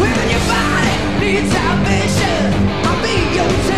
When your body needs salvation, I'll be your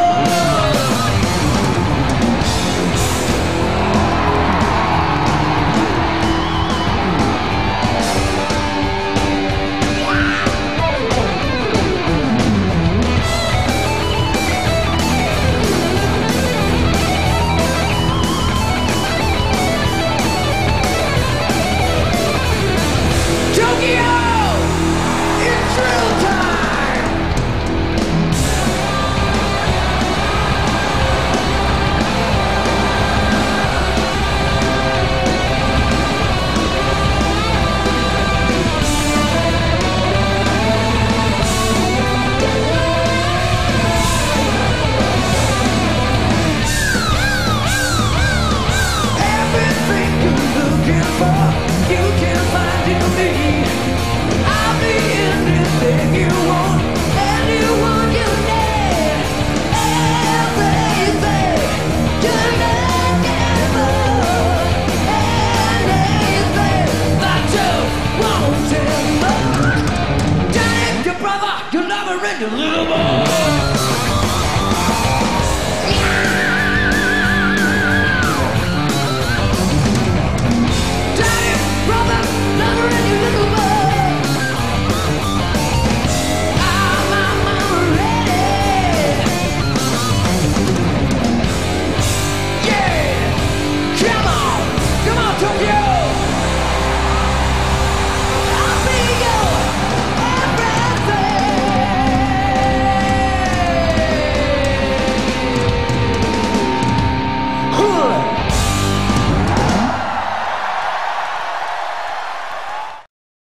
can lose.